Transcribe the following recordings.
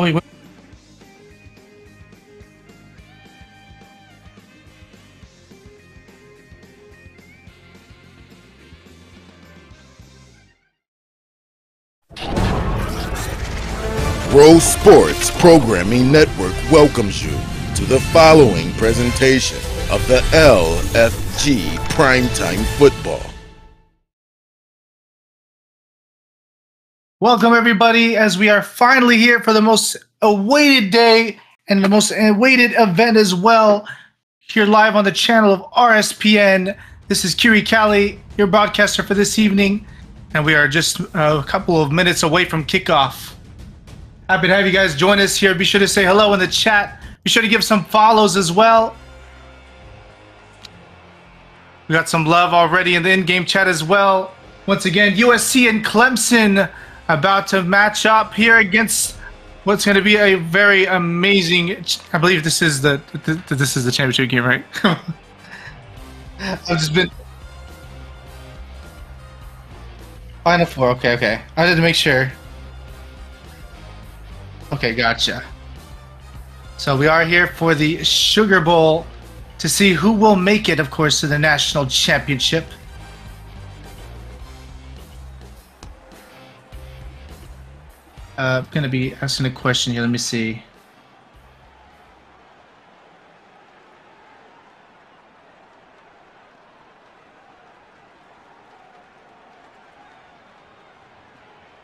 Oh, Sports Programming Network welcomes you to the following presentation of the LFG Primetime Football. Welcome, everybody, as we are finally here for the most awaited day and the most awaited event as well. Here live on the channel of RSPN. This is Kiri Kelly, your broadcaster for this evening, and we are just a couple of minutes away from kickoff. Happy to have you guys join us here. Be sure to say hello in the chat. Be sure to give some follows as well. We got some love already in the in-game chat as well. Once again, USC and Clemson about to match up here against what's going to be a very amazing. I believe this is the this is the championship game, right? I've just been final four. Okay, okay. I had to make sure. Okay, gotcha. So we are here for the Sugar Bowl to see who will make it, of course, to the national championship. Uh, I'm gonna be asking a question here. Let me see.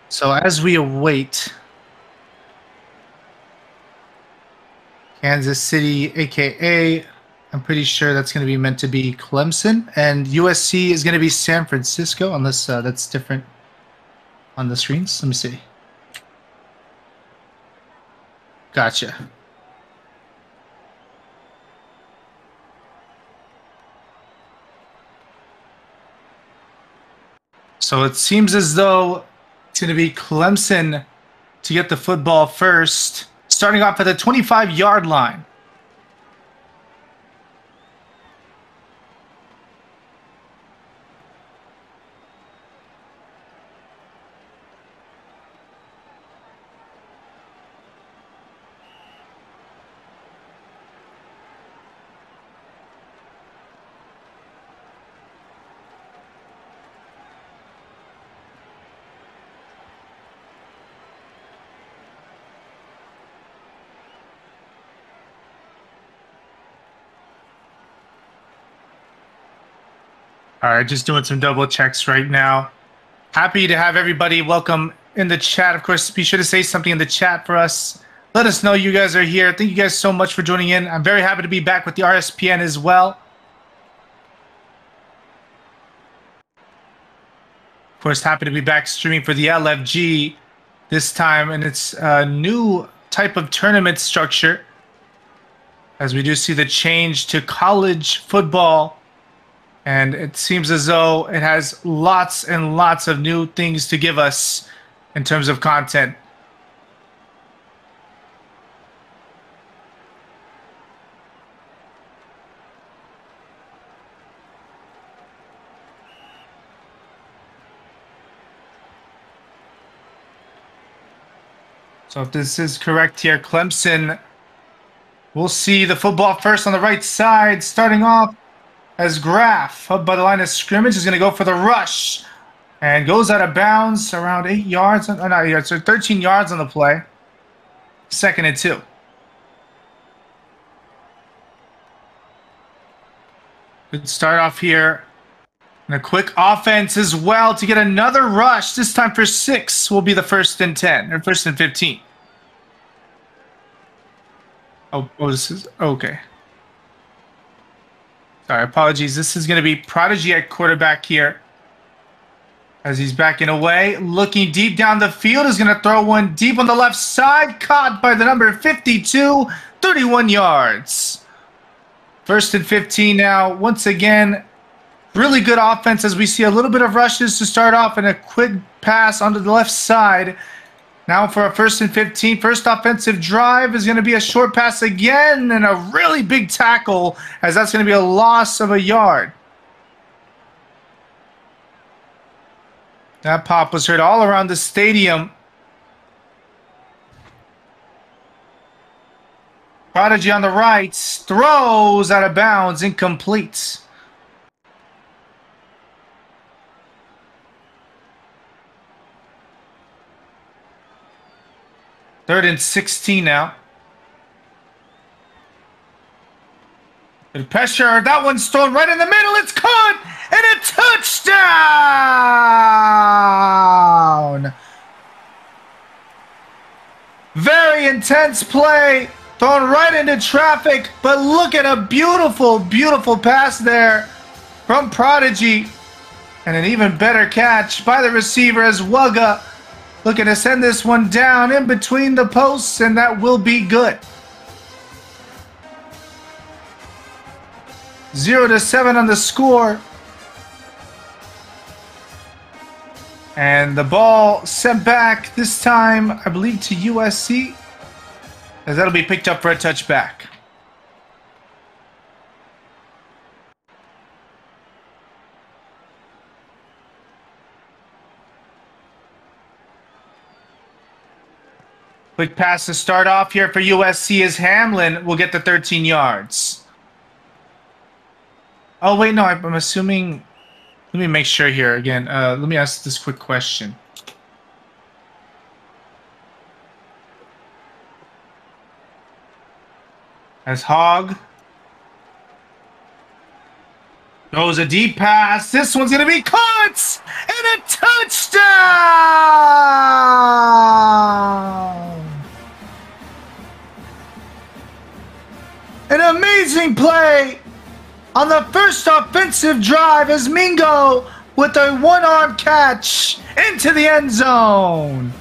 So as we await Kansas City, aka I'm pretty sure that's going to be meant to be Clemson, and USC is going to be San Francisco, unless uh, that's different on the screens. Let me see. Gotcha. So it seems as though it's going to be Clemson to get the football first, starting off at the 25 yard line. All right, just doing some double checks right now. Happy to have everybody welcome in the chat. Of course, be sure to say something in the chat for us. Let us know you guys are here. Thank you guys so much for joining in. I'm very happy to be back with the RSPN as well. Of course, happy to be back streaming for the LFG this time, and it's a new type of tournament structure as we do see the change to college football and it seems as though it has lots and lots of new things to give us in terms of content. So if this is correct here, Clemson will see the football first on the right side, starting off as Graf up by the line of scrimmage is going to go for the rush and goes out of bounds around eight yards. Uh, oh, not yards, so 13 yards on the play. Second and two. Good start off here. And a quick offense as well to get another rush. This time for six will be the first and 10, or first and 15. Oh, oh this is okay. Sorry, apologies. This is going to be Prodigy at quarterback here. As he's backing away, looking deep down the field, is going to throw one deep on the left side, caught by the number 52, 31 yards. First and 15 now. Once again, really good offense as we see a little bit of rushes to start off and a quick pass onto the left side. Now for a first and 15, first offensive drive is going to be a short pass again and a really big tackle as that's going to be a loss of a yard. That pop was heard all around the stadium. Prodigy on the right throws out of bounds, incomplete. Third and 16 now. Pressure. That one's thrown right in the middle. It's caught and a touchdown. Very intense play. Thrown right into traffic. But look at a beautiful, beautiful pass there from Prodigy. And an even better catch by the receiver as Wugga looking to send this one down in between the posts, and that will be good. Zero to seven on the score. And the ball sent back this time, I believe, to USC. As that'll be picked up for a touchback. Quick pass to start off here for USC as Hamlin will get the 13 yards. Oh, wait, no, I'm assuming. Let me make sure here again. Uh, let me ask this quick question. As Hog Throws a deep pass. This one's going to be caught! And a touchdown! An amazing play on the first offensive drive as Mingo with a one-arm catch into the end zone.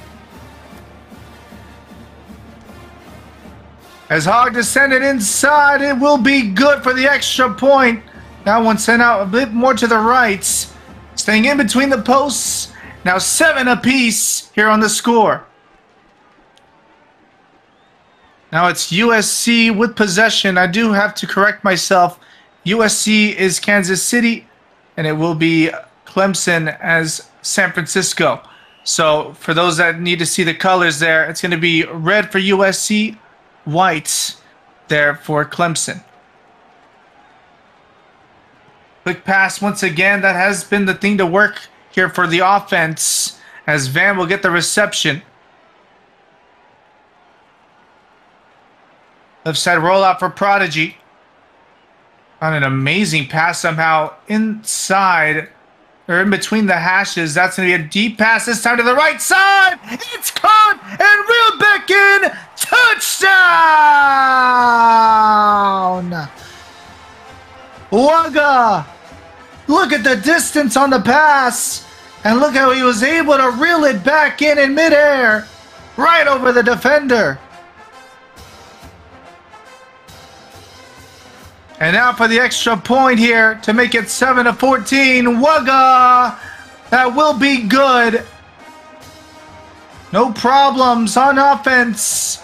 As Hogg descended inside, it will be good for the extra point. That one sent out a bit more to the right. Staying in between the posts. Now seven apiece here on the score. Now it's USC with possession. I do have to correct myself. USC is Kansas City, and it will be Clemson as San Francisco. So for those that need to see the colors there, it's going to be red for USC, white there for Clemson. Quick pass once again. That has been the thing to work here for the offense as Van will get the reception. Left side rollout for Prodigy. On an amazing pass somehow inside or in between the hashes. That's going to be a deep pass this time to the right side. It's caught and reeled back in. Touchdown! Wugga Look at the distance on the pass. And look how he was able to reel it back in in midair. Right over the defender. And now for the extra point here to make it 7 to 14. Wugga! That will be good. No problems on offense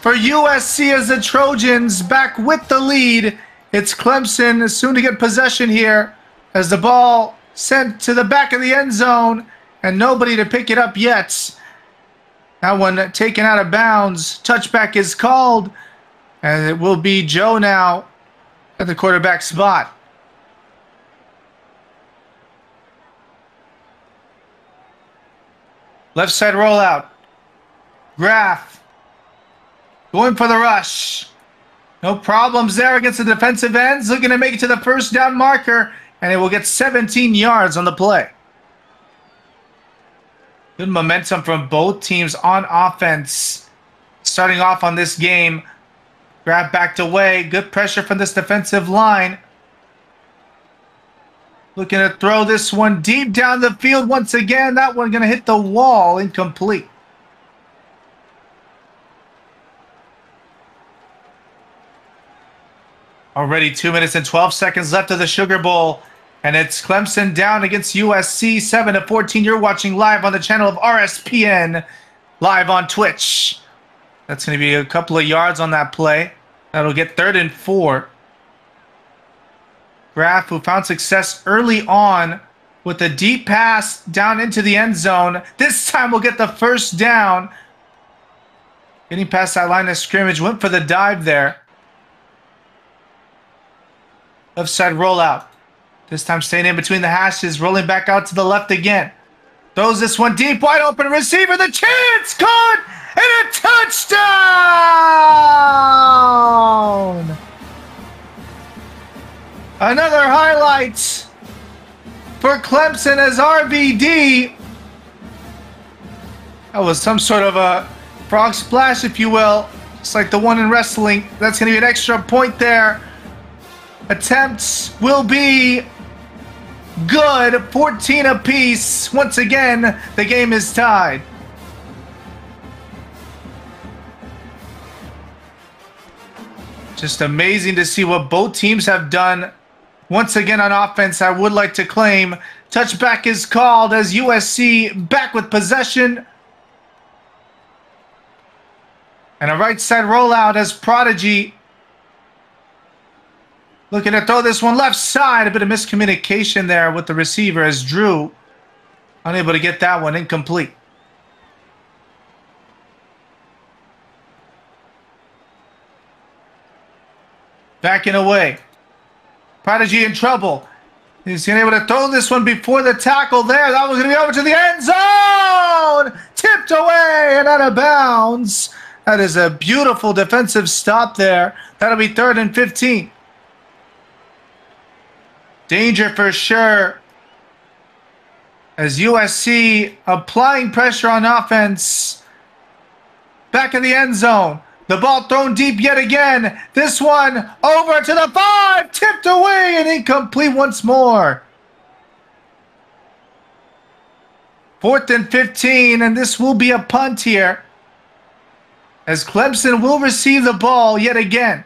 for USC as the Trojans back with the lead. It's Clemson soon to get possession here as the ball sent to the back of the end zone and nobody to pick it up yet. That one taken out of bounds. Touchback is called, and it will be Joe now at the quarterback spot. Left side rollout. Graf going for the rush. No problems there against the defensive ends. Looking to make it to the first down marker and it will get 17 yards on the play. Good momentum from both teams on offense. Starting off on this game. Graf backed away. Good pressure from this defensive line. Looking to throw this one deep down the field once again. That one going to hit the wall. Incomplete. Already two minutes and 12 seconds left of the Sugar Bowl. And it's Clemson down against USC 7 to 14. You're watching live on the channel of RSPN, live on Twitch. That's going to be a couple of yards on that play. That'll get third and four. Graf, who found success early on with a deep pass down into the end zone. This time we'll get the first down. Getting past that line of scrimmage, went for the dive there. Left side rollout. This time staying in between the hashes, rolling back out to the left again. Throws this one deep, wide open receiver. The chance caught and a touchdown. Another highlight for Clemson as RVD. That was some sort of a frog splash, if you will. It's like the one in wrestling. That's going to be an extra point there. Attempts will be good. 14 apiece. Once again, the game is tied. Just amazing to see what both teams have done. Once again on offense, I would like to claim touchback is called as USC back with possession. And a right side rollout as Prodigy looking to throw this one left side. A bit of miscommunication there with the receiver as Drew unable to get that one incomplete. Backing away. Prodigy in trouble. He's going to be able to throw this one before the tackle there. That was going to be over to the end zone. Tipped away and out of bounds. That is a beautiful defensive stop there. That'll be third and 15. Danger for sure. As USC applying pressure on offense. Back in the end zone. The ball thrown deep yet again. This one over to the five. Tipped away and incomplete once more. Fourth and 15, and this will be a punt here as Clemson will receive the ball yet again.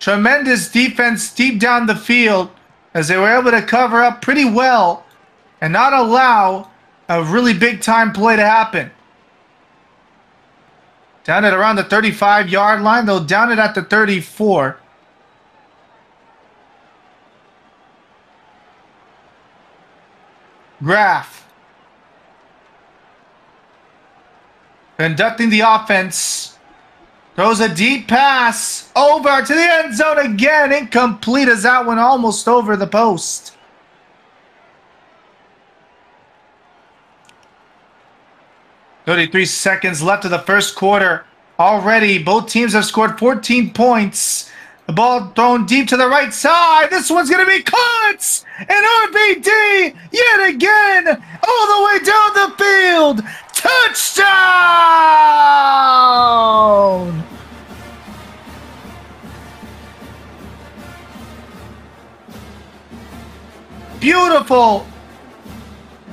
Tremendous defense deep down the field as they were able to cover up pretty well and not allow a really big time play to happen. Down at around the 35 yard line, they'll down it at the 34. Graf Conducting the offense. Throws a deep pass over to the end zone again. Incomplete as that one almost over the post. Thirty-three seconds left of the first quarter. Already, both teams have scored 14 points. The ball thrown deep to the right side. This one's going to be caught. And RVD yet again all the way down the field. Touchdown! Beautiful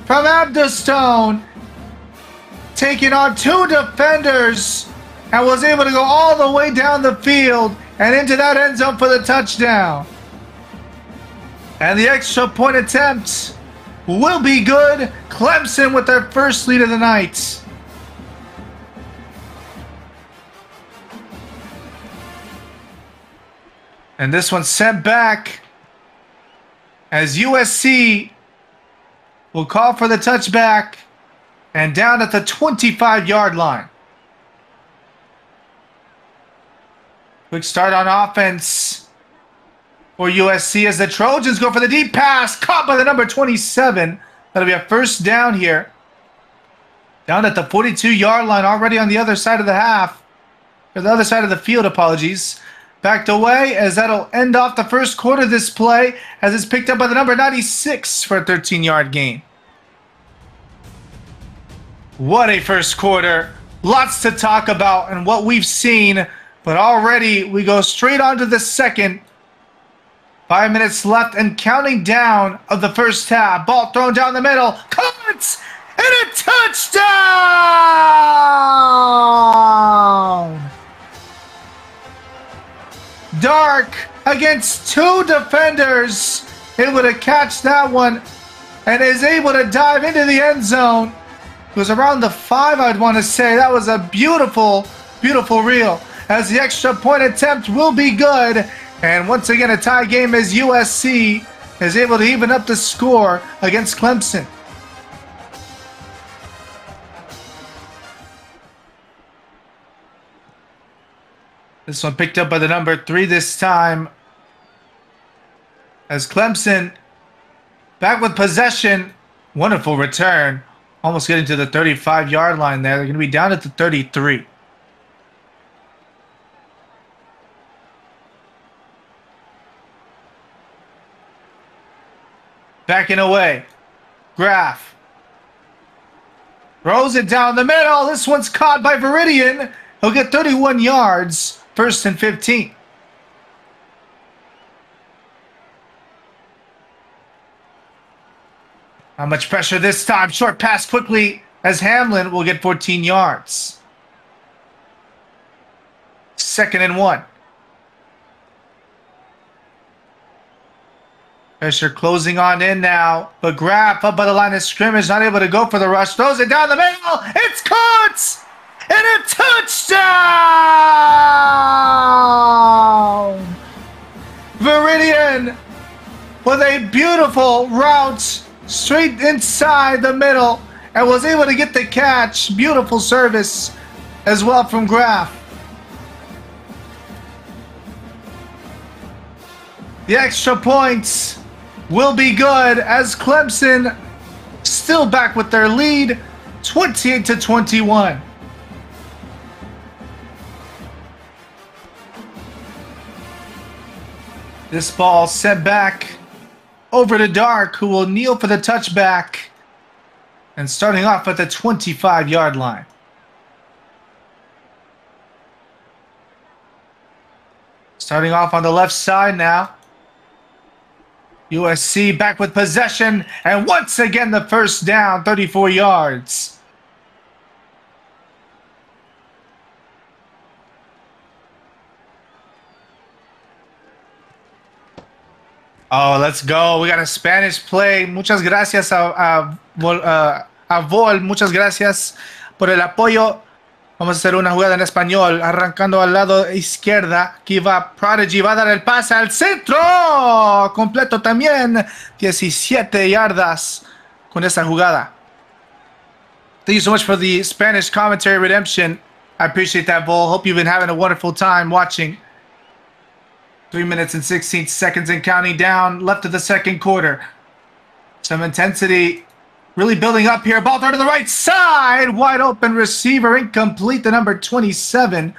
from Abdustone taking on two defenders and was able to go all the way down the field and into that end zone for the touchdown. And the extra point attempt will be good. Clemson with their first lead of the night. And this one sent back as USC will call for the touchback and down at the 25 yard line. Quick start on offense for USC as the Trojans go for the deep pass, caught by the number 27. That'll be a first down here. Down at the 42 yard line, already on the other side of the half, or the other side of the field, apologies. Backed away as that'll end off the first quarter of this play as it's picked up by the number 96 for a 13 yard gain. What a first quarter. Lots to talk about and what we've seen but already we go straight on to the second. Five minutes left and counting down of the first half. Ball thrown down the middle. Cuts! And a touchdown! Dark against two defenders. Able to catch that one and is able to dive into the end zone. It was around the five, I'd want to say. That was a beautiful, beautiful reel as the extra point attempt will be good. And once again, a tie game as USC is able to even up the score against Clemson. This one picked up by the number three this time. As Clemson back with possession. Wonderful return. Almost getting to the 35 yard line there. They're going to be down at the 33. Backing away. Graf. Throws it down the middle. This one's caught by Viridian. He'll get 31 yards. First and 15. Not much pressure this time. Short pass quickly as Hamlin will get 14 yards. Second and one. Pressure closing on in now. But Graf up by the line of scrimmage, not able to go for the rush. Throws it down the middle. It's caught! And a touchdown! Viridian with a beautiful route straight inside the middle and was able to get the catch. Beautiful service as well from Graf. The extra points will be good as Clemson still back with their lead 28 to 21. This ball sent back over to Dark, who will kneel for the touchback. And starting off at the 25 yard line. Starting off on the left side now. USC back with possession, and once again the first down, 34 yards. Oh, let's go. We got a Spanish play. Muchas gracias a, a, a, a Vol. Muchas gracias por el apoyo. Vamos a hacer una jugada en español. Arrancando al lado izquierda. Aquí va Prodigy. Va a dar el pase al centro. Completo también. 17 yardas con esta jugada. Thank you so much for the Spanish commentary redemption. I appreciate that, Vol. Hope you've been having a wonderful time watching. Three minutes and 16 seconds and counting down left of the second quarter. Some intensity really building up here. Ball thrown to the right side. Wide open receiver. Incomplete. The number 27.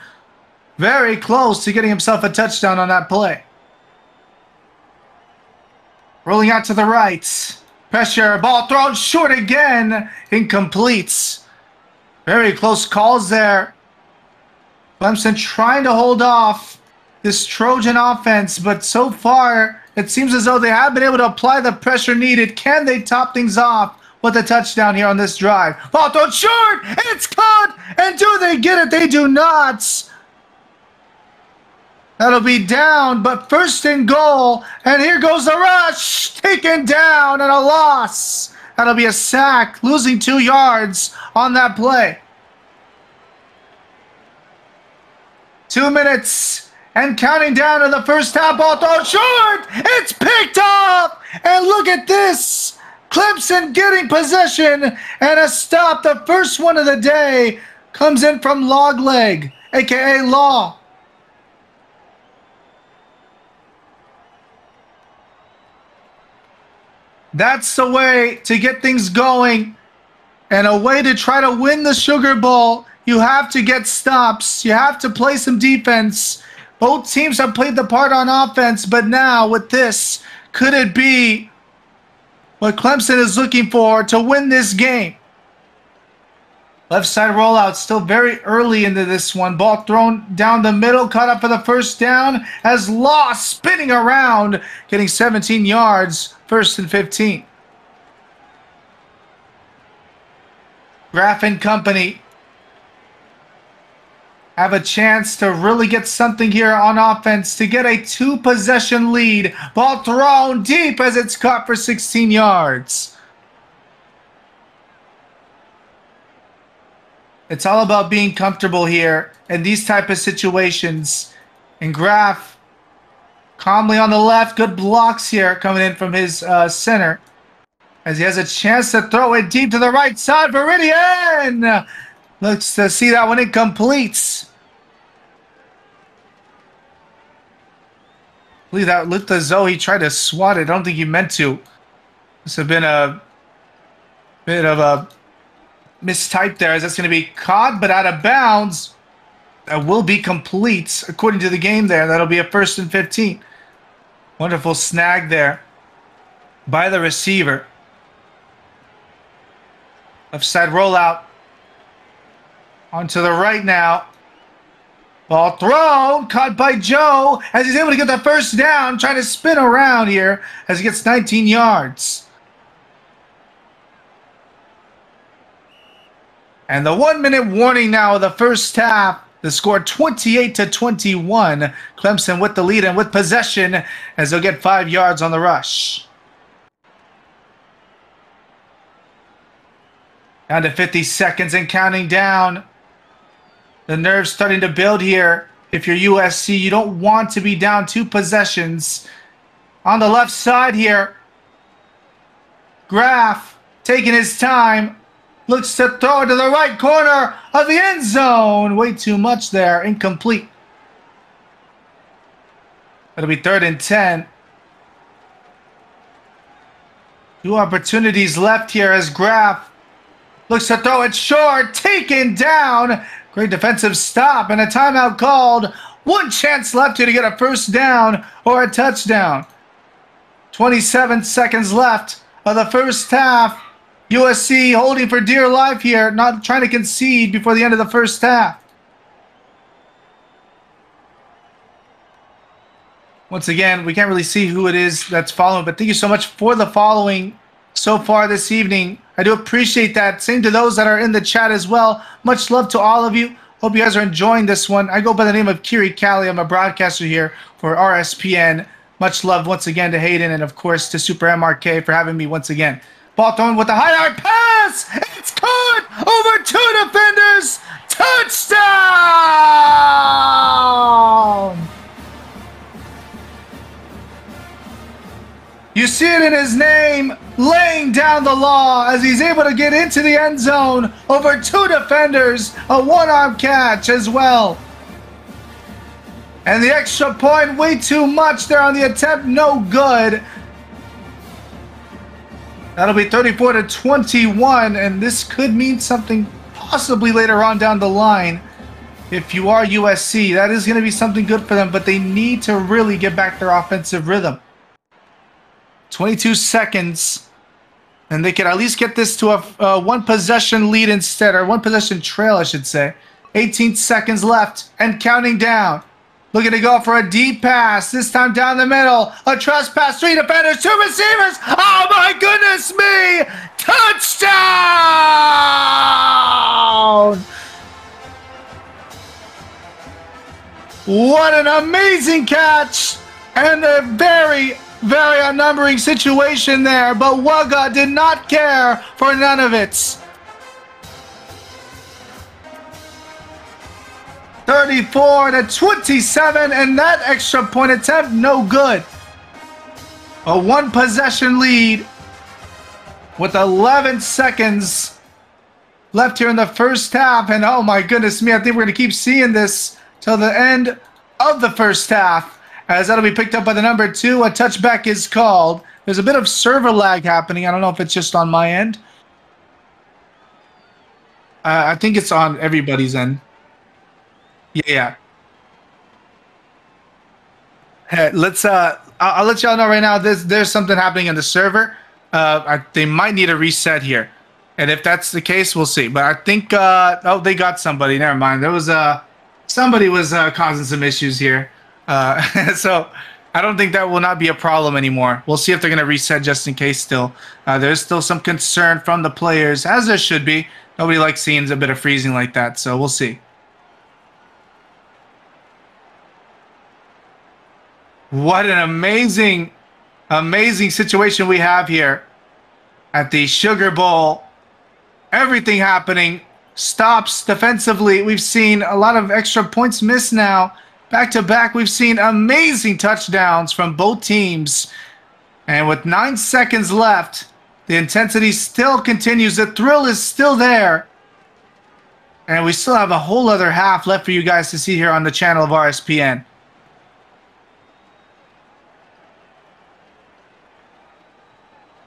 Very close to getting himself a touchdown on that play. Rolling out to the right. Pressure. Ball thrown short again. Incomplete. Very close calls there. Clemson trying to hold off this Trojan offense, but so far it seems as though they have been able to apply the pressure needed. Can they top things off with a touchdown here on this drive? Oh, Ball thrown short, it's caught, and do they get it? They do not. That'll be down, but first and goal, and here goes the rush, taken down and a loss. That'll be a sack, losing two yards on that play. Two minutes and counting down to the first half ball throw short. It's picked up. And look at this. Clemson getting possession and a stop. The first one of the day comes in from Logleg, aka Law. That's the way to get things going and a way to try to win the Sugar Bowl. You have to get stops. You have to play some defense. Both teams have played the part on offense, but now with this, could it be what Clemson is looking for to win this game? Left side rollout still very early into this one. Ball thrown down the middle, caught up for the first down, has lost, spinning around, getting 17 yards, first and 15. Graf and company have a chance to really get something here on offense to get a two possession lead. Ball thrown deep as it's caught for 16 yards. It's all about being comfortable here in these type of situations. And Graf calmly on the left, good blocks here coming in from his uh, center. As he has a chance to throw it deep to the right side, Viridian! Looks to uh, see that when one incomplete. believe that looked as though he tried to swat it. I don't think he meant to. This have been a bit of a mistype there as that's going to be caught but out of bounds. That will be complete according to the game there. That'll be a first and 15. Wonderful snag there by the receiver. Left rollout. Onto the right now. Ball thrown, caught by Joe as he's able to get the first down, trying to spin around here as he gets 19 yards. And the one minute warning now of the first half. The score 28 to 21. Clemson with the lead and with possession as they'll get five yards on the rush. Down to 50 seconds and counting down. The nerves starting to build here. If you're USC, you don't want to be down two possessions. On the left side here, Graf taking his time. Looks to throw to the right corner of the end zone. Way too much there. Incomplete. It'll be third and 10. Two opportunities left here as Graf looks to throw it short. Taken down. Great defensive stop and a timeout called. One chance left here to get a first down or a touchdown. 27 seconds left of the first half. USC holding for dear life here, not trying to concede before the end of the first half. Once again, we can't really see who it is that's following, but thank you so much for the following so far this evening. I do appreciate that. Same to those that are in the chat as well. Much love to all of you. Hope you guys are enjoying this one. I go by the name of Kiri Kali. I'm a broadcaster here for RSPN. Much love once again to Hayden and, of course, to Super MRK for having me once again. Ball thrown with a high arc pass. It's caught over two defenders. Touchdown! You see it in his name, laying down the law as he's able to get into the end zone over two defenders, a one arm catch as well. And the extra point, way too much there on the attempt, no good. That'll be 34 to 21, and this could mean something possibly later on down the line. If you are USC, that is going to be something good for them, but they need to really get back their offensive rhythm. 22 seconds, and they could at least get this to a, one possession lead instead, or one possession trail, I should say. 18 seconds left and counting down. Looking to go for a deep pass. This time down the middle. A trespass. Three defenders. Two receivers. Oh my goodness me. Touchdown. What an amazing catch. And a very, very unnumbering situation there. But Wugga did not care for none of it. 34 to 27, and that extra point attempt, no good. A one possession lead with 11 seconds left here in the first half. And oh my goodness me, I think we're going to keep seeing this till the end of the first half, as that'll be picked up by the number two. A touchback is called. There's a bit of server lag happening. I don't know if it's just on my end. Uh, I think it's on everybody's end. Yeah. Hey, let's. Uh, I'll, I'll, let y'all know right now. There's there's something happening in the server. Uh, I, they might need a reset here, and if that's the case, we'll see. But I think. Uh, oh, they got somebody. Never mind. There was uh, somebody was uh, causing some issues here. Uh, so I don't think that will not be a problem anymore. We'll see if they're going to reset just in case. Still, uh, there's still some concern from the players, as there should be. Nobody likes seeing a bit of freezing like that. So we'll see. What an amazing, amazing situation we have here at the Sugar Bowl. Everything happening. Stops defensively. We've seen a lot of extra points missed now. Back to back, we've seen amazing touchdowns from both teams. And with nine seconds left, the intensity still continues. The thrill is still there. And we still have a whole other half left for you guys to see here on the channel of RSPN.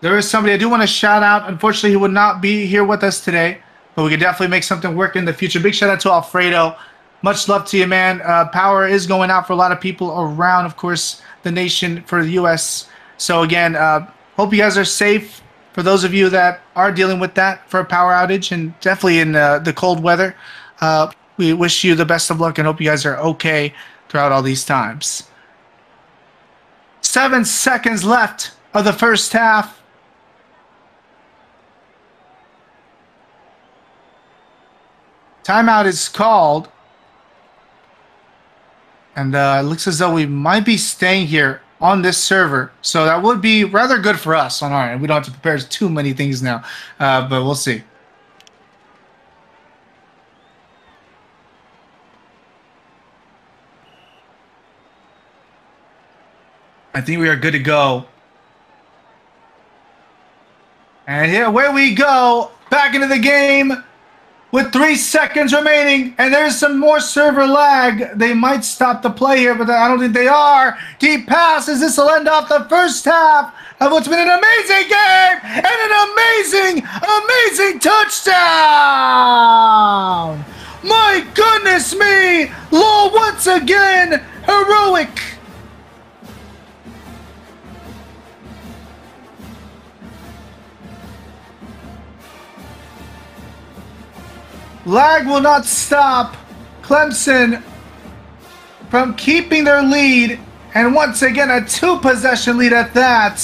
There is somebody I do want to shout out. Unfortunately, he would not be here with us today, but we could definitely make something work in the future. Big shout out to Alfredo. Much love to you, man. Uh, power is going out for a lot of people around, of course, the nation for the U.S. So again, uh, hope you guys are safe. For those of you that are dealing with that for a power outage and definitely in uh, the cold weather, uh, we wish you the best of luck and hope you guys are okay throughout all these times. Seven seconds left of the first half. Timeout is called. And uh, it looks as though we might be staying here on this server. So that would be rather good for us on our end. We don't have to prepare too many things now, uh, but we'll see. I think we are good to go. And here, we go, back into the game with three seconds remaining, and there's some more server lag. They might stop the play here, but I don't think they are. Deep passes. This will end off the first half of what's been an amazing game and an amazing, amazing touchdown. My goodness me! Law once again, heroic. Lag will not stop Clemson from keeping their lead. And once again, a two possession lead at that.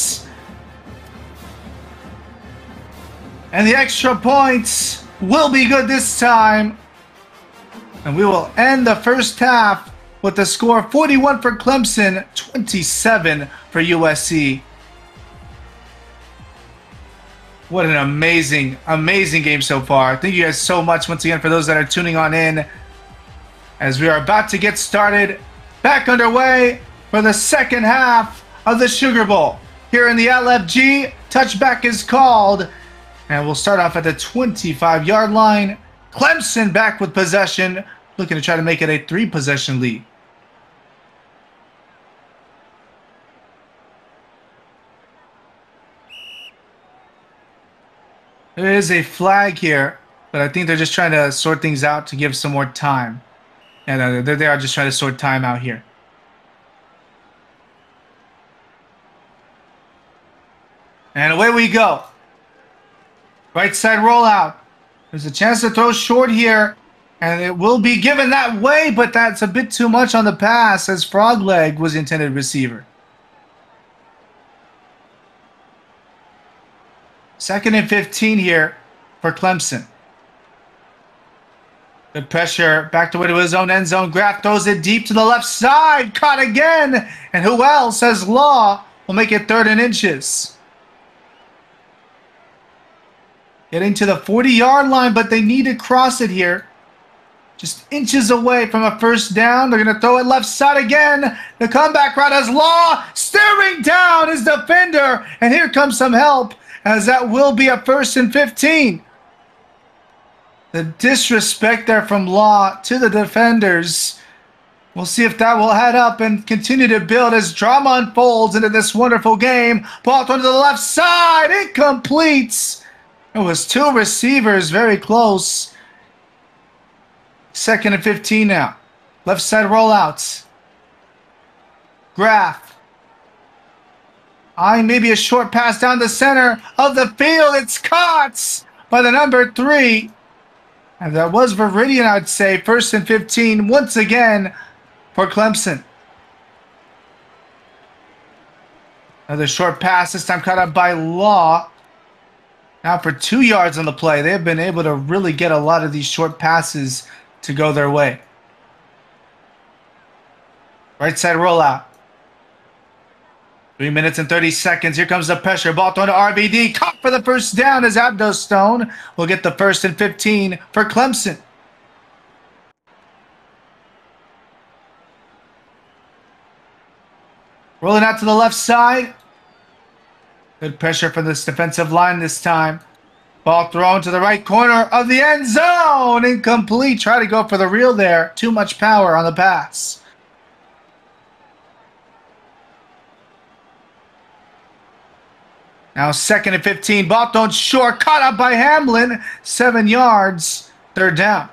And the extra points will be good this time. And we will end the first half with the score 41 for Clemson, 27 for USC. What an amazing, amazing game so far. Thank you guys so much once again for those that are tuning on in. As we are about to get started, back underway for the second half of the Sugar Bowl. Here in the LFG, touchback is called. And we'll start off at the 25 yard line. Clemson back with possession, looking to try to make it a three possession lead. There is a flag here, but I think they're just trying to sort things out to give some more time. And uh, they are just trying to sort time out here. And away we go. Right side rollout. There's a chance to throw short here. And it will be given that way, but that's a bit too much on the pass as Frog Leg was intended receiver. Second and 15 here for Clemson. Good pressure back to into his own end zone. Graf throws it deep to the left side. Caught again. And who else has Law will make it third and inches. Getting to the 40 yard line, but they need to cross it here. Just inches away from a first down. They're going to throw it left side again. The comeback route has Law staring down his defender. And here comes some help as that will be a first and 15. The disrespect there from Law to the defenders. We'll see if that will head up and continue to build as drama unfolds into this wonderful game. Ball thrown to the left side, incomplete. It was two receivers very close. Second and 15 now. Left side rollouts. Graf I maybe a short pass down the center of the field. It's caught by the number three. And that was Viridian, I'd say. First and 15 once again for Clemson. Another short pass, this time cut up by Law. Now for two yards on the play. They've been able to really get a lot of these short passes to go their way. Right side rollout. Three minutes and 30 seconds. Here comes the pressure. Ball thrown to RVD. Caught for the first down as Abdo Stone will get the first and 15 for Clemson. Rolling out to the left side. Good pressure from this defensive line this time. Ball thrown to the right corner of the end zone. Incomplete. Try to go for the reel there. Too much power on the pass. Now second and 15. Ball thrown short. Caught up by Hamlin. Seven yards. Third down.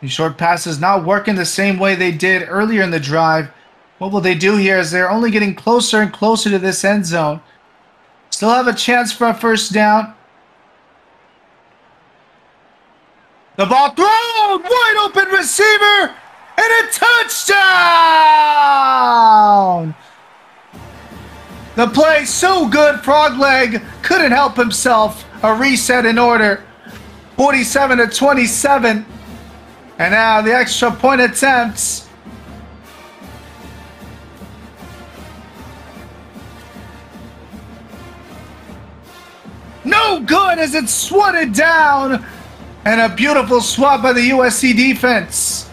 These short passes not working the same way they did earlier in the drive. What will they do here as they're only getting closer and closer to this end zone? Still have a chance for a first down. The ball thrown! Wide open receiver! And a touchdown! The play so good, Frogleg couldn't help himself. A reset in order. 47 to 27. And now the extra point attempts. No good as it's swatted down. And a beautiful swat by the USC defense.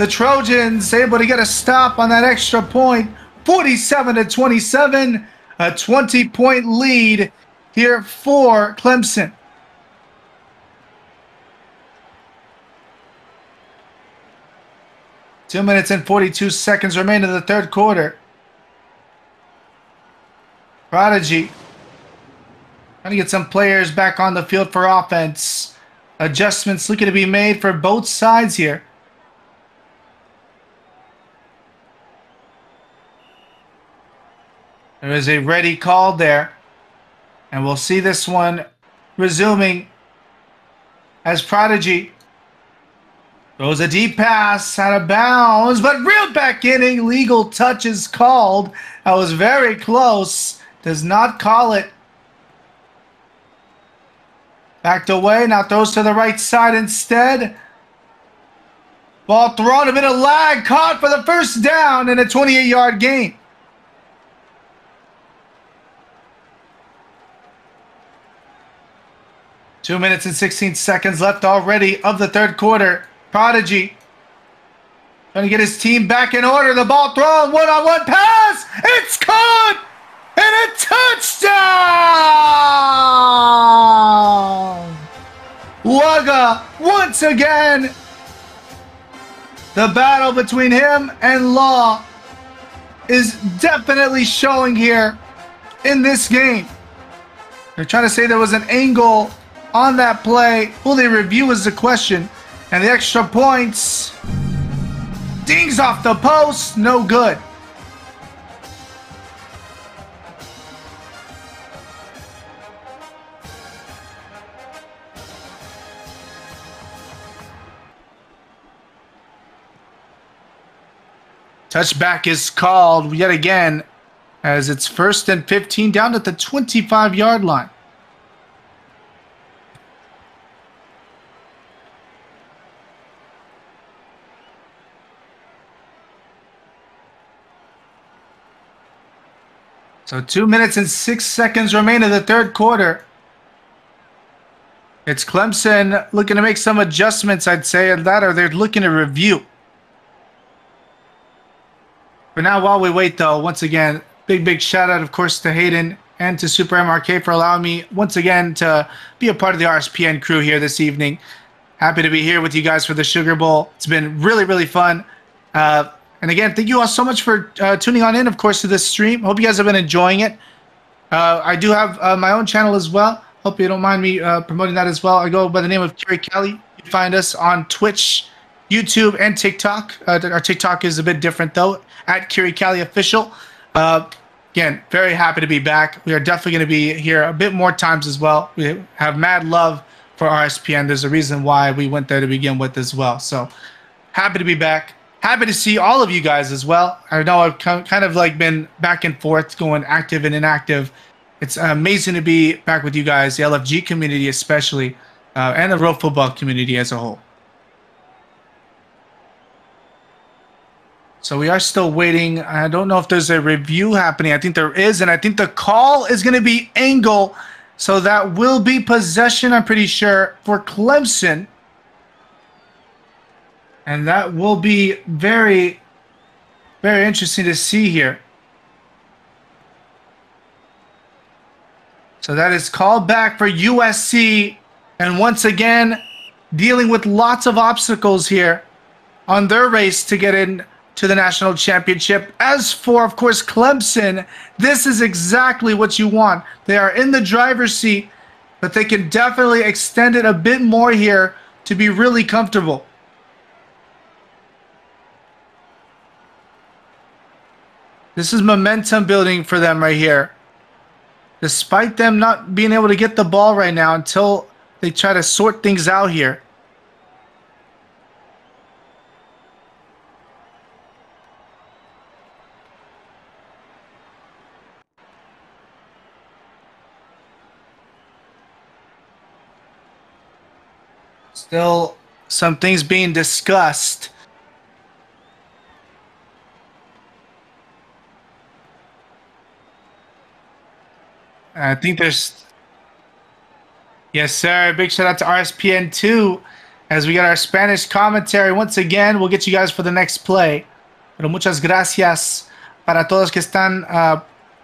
The Trojans able to get a stop on that extra point. 47 to 27. A 20 point lead here for Clemson. Two minutes and 42 seconds remain in the third quarter. Prodigy trying to get some players back on the field for offense. Adjustments looking to be made for both sides here. There is a ready call there. And we'll see this one resuming as Prodigy throws a deep pass out of bounds, but reeled back in. Illegal touch is called. That was very close. Does not call it. Backed away, now throws to the right side instead. Ball thrown, a bit of lag, caught for the first down in a 28 yard gain. Two minutes and 16 seconds left already of the third quarter. Prodigy trying to get his team back in order. The ball thrown, one on one pass. It's caught and a touchdown. Wugga once again. The battle between him and Law is definitely showing here in this game. They're trying to say there was an angle on that play. Will they review is the question. And the extra points. Dings off the post. No good. Touchback is called yet again as it's first and 15 down at the 25 yard line. So two minutes and six seconds remain in the third quarter. It's Clemson looking to make some adjustments, I'd say, and that or they're looking to review. For now, while we wait, though, once again, big, big shout out, of course, to Hayden and to Super MRK for allowing me once again to be a part of the RSPN crew here this evening. Happy to be here with you guys for the Sugar Bowl. It's been really, really fun. Uh, and again, thank you all so much for uh, tuning on in, of course, to this stream. Hope you guys have been enjoying it. Uh, I do have uh, my own channel as well. Hope you don't mind me uh, promoting that as well. I go by the name of Kerry Kelly. You find us on Twitch, YouTube, and TikTok. Uh, our TikTok is a bit different, though, at Kerry Kelly Official. Uh, again, very happy to be back. We are definitely going to be here a bit more times as well. We have mad love for RSPN. There's a reason why we went there to begin with as well. So happy to be back happy to see all of you guys as well. I know I've kind of like been back and forth, going active and inactive. It's amazing to be back with you guys, the LFG community especially, uh, and the real football community as a whole. So we are still waiting. I don't know if there's a review happening. I think there is, and I think the call is going to be angle. So that will be possession, I'm pretty sure, for Clemson. And that will be very, very interesting to see here. So that is called back for USC. And once again, dealing with lots of obstacles here on their race to get in to the national championship. As for, of course, Clemson, this is exactly what you want. They are in the driver's seat, but they can definitely extend it a bit more here to be really comfortable. This is momentum building for them right here. Despite them not being able to get the ball right now until they try to sort things out here. Still some things being discussed. I think there's. Yes, sir. Big shout out to RSPN2 as we got our Spanish commentary. Once again, we'll get you guys for the next play. Pero muchas gracias para todos que están uh,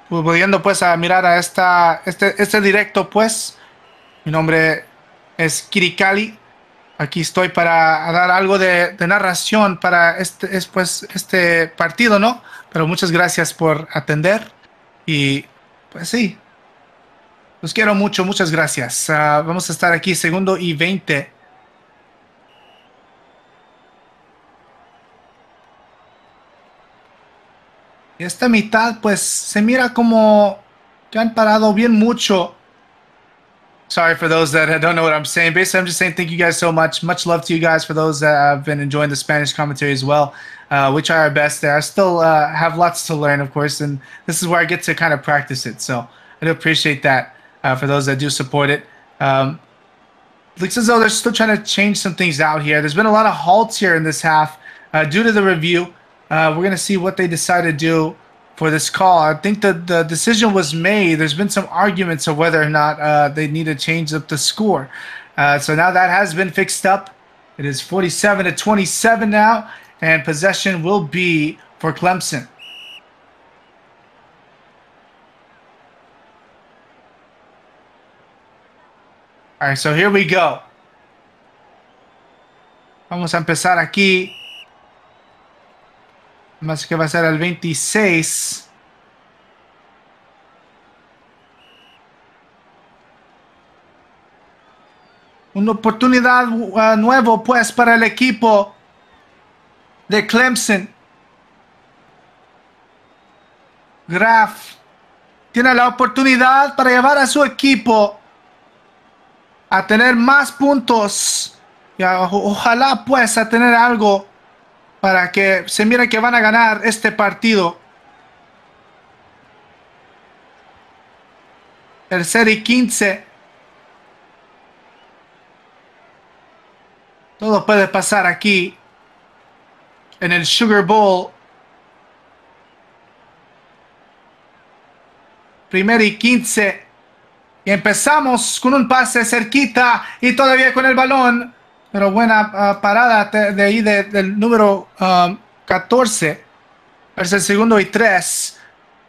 pudiendo pues a mirar a esta, este, este directo pues. Mi nombre es Kirikali. Aquí estoy para dar algo de, narración para este, es, pues, este partido, ¿no? Pero muchas gracias por atender y pues sí, los quiero mucho, muchas gracias. Uh, vamos a estar aquí segundo y 20. Esta mitad, pues, se mira como que han parado bien mucho. Sorry for those that don't know what I'm saying. Basically, I'm just saying thank you guys so much. Much love to you guys for those that have been enjoying the Spanish commentary as well. Uh, we try our best there. I still uh, have lots to learn, of course, and this is where I get to kind of practice it. So I do appreciate that for those that do support it. Um, looks as though they're still trying to change some things out here. There's been a lot of halts here in this half uh, due to the review. Uh, we're going to see what they decide to do for this call. I think that the decision was made. There's been some arguments of whether or not uh, they need to change up the score. Uh, so now that has been fixed up. It is 47 to 27 now, and possession will be for Clemson. All right, so here we go. Vamos a empezar aquí. Más que va a ser el 26. Una oportunidad uh, nuevo pues para el equipo de Clemson. Graf tiene la oportunidad para llevar a su equipo a tener más puntos y ojalá pues a tener algo para que se mire que van a ganar este partido. Tercer y 15. Todo puede pasar aquí en el Sugar Bowl. Primer y 15. Y empezamos con un pase cerquita y todavía con el balón. Pero buena uh, parada de, ahí de, del número um, 14. Es el segundo y tres.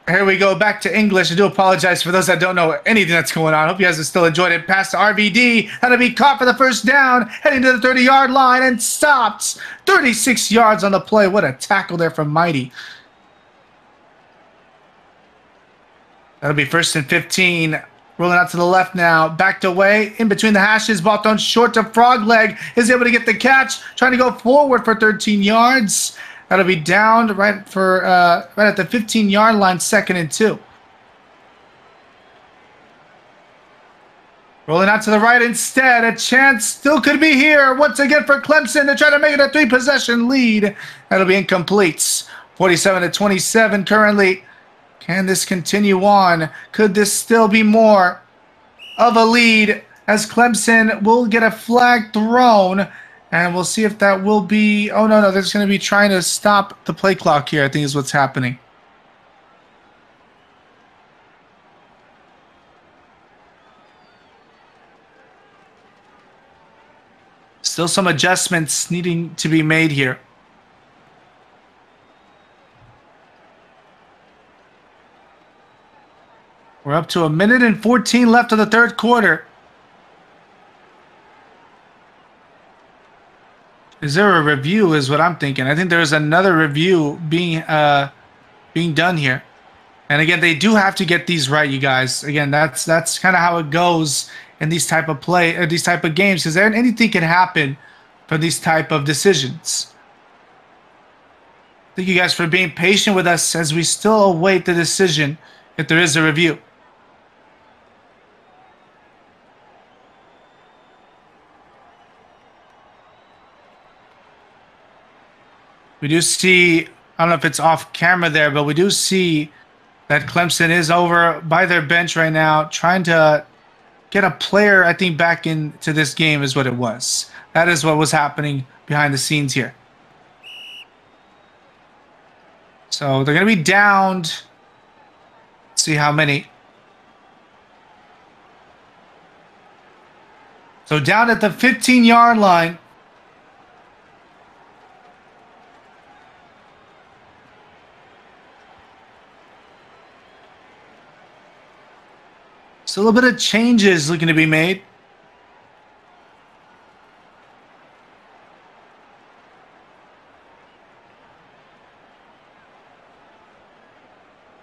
Here we go back to English. I do apologize for those that don't know anything that's going on. I hope you guys have still enjoyed it. Pass to RVD. Had to be caught for the first down. Heading to the 30 yard line and stopped. 36 yards on the play. What a tackle there from Mighty. That'll be first and 15 Rolling out to the left now. Backed away. In between the hashes. Ball thrown short to Frog Leg. Is able to get the catch. Trying to go forward for 13 yards. That'll be down right for uh, right at the 15 yard line, second and two. Rolling out to the right instead. A chance still could be here once again for Clemson to try to make it a three possession lead. That'll be incomplete. 47 to 27 currently. Can this continue on? Could this still be more of a lead as Clemson will get a flag thrown? And we'll see if that will be. Oh, no, no. They're just going to be trying to stop the play clock here, I think is what's happening. Still some adjustments needing to be made here. We're up to a minute and 14 left of the third quarter. Is there a review? Is what I'm thinking. I think there's another review being uh being done here. And again, they do have to get these right, you guys. Again, that's that's kind of how it goes in these type of play, uh, these type of games, because anything can happen for these type of decisions. Thank you guys for being patient with us as we still await the decision if there is a review. We do see, I don't know if it's off camera there, but we do see that Clemson is over by their bench right now, trying to get a player, I think, back into this game is what it was. That is what was happening behind the scenes here. So they're going to be downed. Let's see how many. So down at the 15 yard line. So a little bit of changes looking to be made.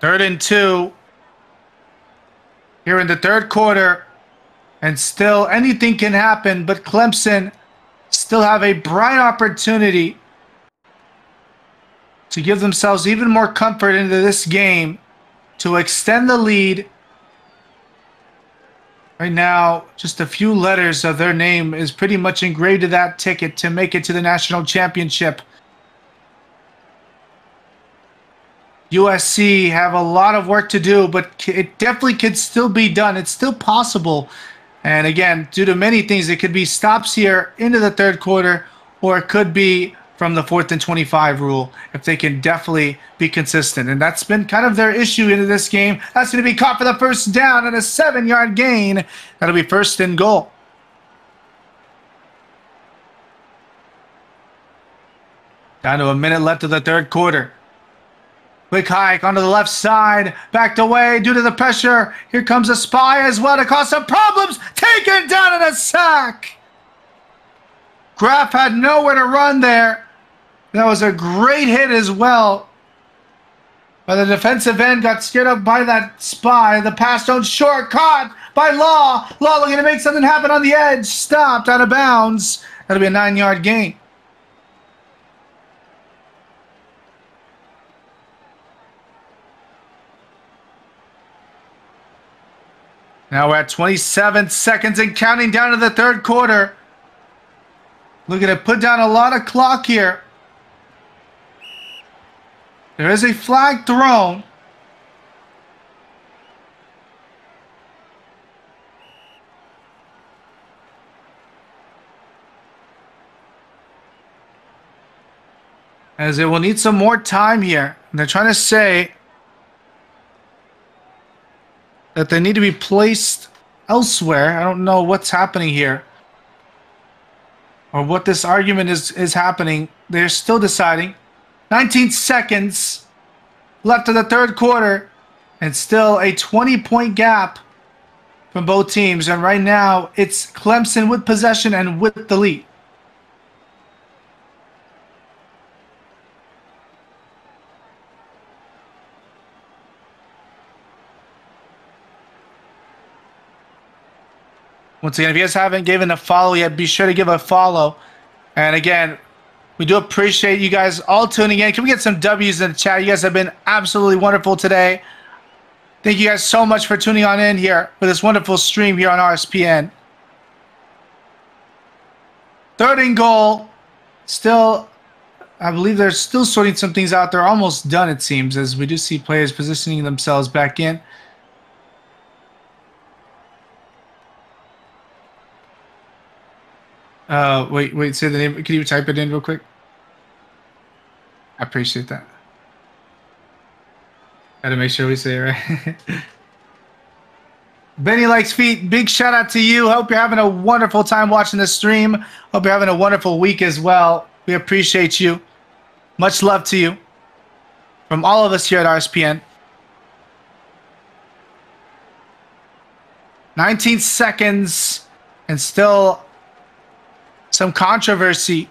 Third and two. Here in the third quarter. And still anything can happen, but Clemson still have a bright opportunity to give themselves even more comfort into this game to extend the lead Right now, just a few letters of their name is pretty much engraved to that ticket to make it to the national championship. USC have a lot of work to do, but it definitely could still be done. It's still possible. And again, due to many things, it could be stops here into the third quarter, or it could be from the fourth and 25 rule if they can definitely be consistent. And that's been kind of their issue into this game. That's going to be caught for the first down and a seven yard gain. That'll be first and goal. Down to a minute left of the third quarter. Quick hike onto the left side, backed away due to the pressure. Here comes a spy as well to cause some problems. Taken down in a sack. Graf had nowhere to run there. That was a great hit as well. But the defensive end got scared up by that spy. The pass don't short, caught by Law. Law looking to make something happen on the edge. Stopped out of bounds. That'll be a nine yard gain. Now we're at 27 seconds and counting down to the third quarter. Looking to put down a lot of clock here. There is a flag thrown. As it will need some more time here. And they're trying to say that they need to be placed elsewhere. I don't know what's happening here or what this argument is, is happening. They're still deciding. 19 seconds left of the third quarter, and still a 20 point gap from both teams. And right now, it's Clemson with possession and with the lead. Once again, if you guys haven't given a follow yet, be sure to give a follow. And again, we do appreciate you guys all tuning in. Can we get some W's in the chat? You guys have been absolutely wonderful today. Thank you guys so much for tuning on in here for this wonderful stream here on RSPN. Third and goal. Still, I believe they're still sorting some things out. They're almost done, it seems, as we do see players positioning themselves back in. Uh, wait, wait, say the name. Can you type it in real quick? I appreciate that. Gotta make sure we say it right. Benny likes feet. Big shout out to you. Hope you're having a wonderful time watching the stream. Hope you're having a wonderful week as well. We appreciate you. Much love to you from all of us here at RSPN. 19 seconds and still some controversy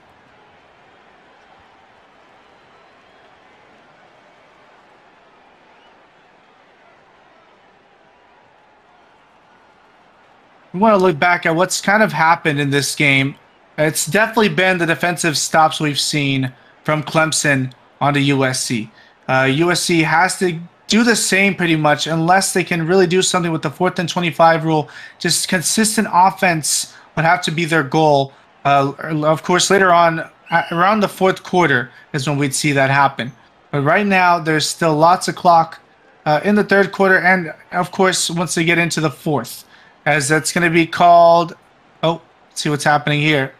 we want to look back at what's kind of happened in this game. It's definitely been the defensive stops we've seen from Clemson onto USC. Uh, USC has to do the same pretty much unless they can really do something with the fourth and 25 rule. Just consistent offense would have to be their goal. Uh, of course, later on, around the fourth quarter is when we'd see that happen. But right now, there's still lots of clock uh, in the third quarter, and of course, once they get into the fourth, as that's going to be called. Oh, see what's happening here.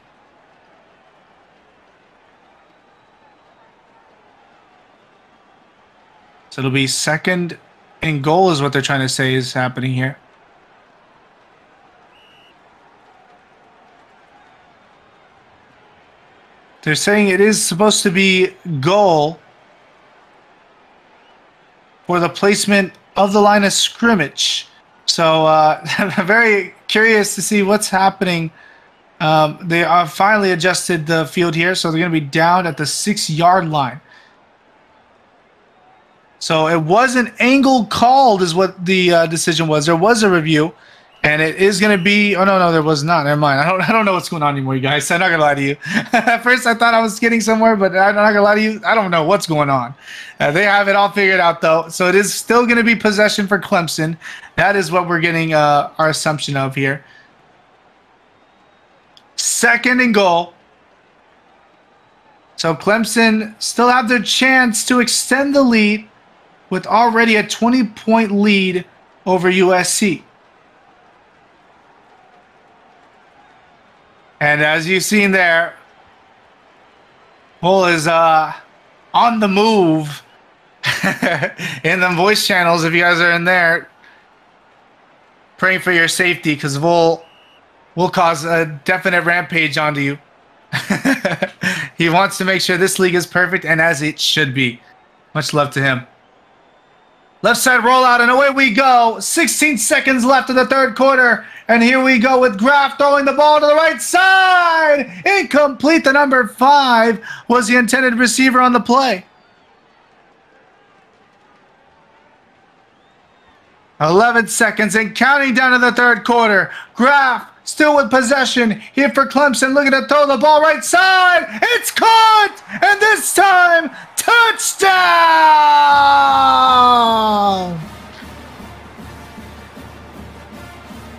So it'll be second and goal, is what they're trying to say is happening here. They're saying it is supposed to be goal for the placement of the line of scrimmage. So uh, I'm very curious to see what's happening. Um, they are finally adjusted the field here, so they're going to be down at the six yard line. So it was an angle called, is what the uh, decision was. There was a review and it is going to be. Oh no, no, there was not. Never mind. I don't. I don't know what's going on anymore, you guys. I'm not gonna lie to you. At first, I thought I was getting somewhere, but I'm not gonna lie to you. I don't know what's going on. Uh, they have it all figured out though, so it is still going to be possession for Clemson. That is what we're getting uh, our assumption of here. Second and goal. So Clemson still have their chance to extend the lead with already a 20 point lead over USC. And as you've seen there, Bull is uh, on the move in the voice channels. If you guys are in there, praying for your safety because we'll will cause a definite rampage onto you. he wants to make sure this league is perfect and as it should be. Much love to him. Left side rollout, and away we go. 16 seconds left in the third quarter. And here we go with Graf throwing the ball to the right side. Incomplete. The number five was the intended receiver on the play. 11 seconds and counting down to the third quarter. Graf still with possession here for Clemson, looking to throw the ball right side. It's caught, and this time, touchdown!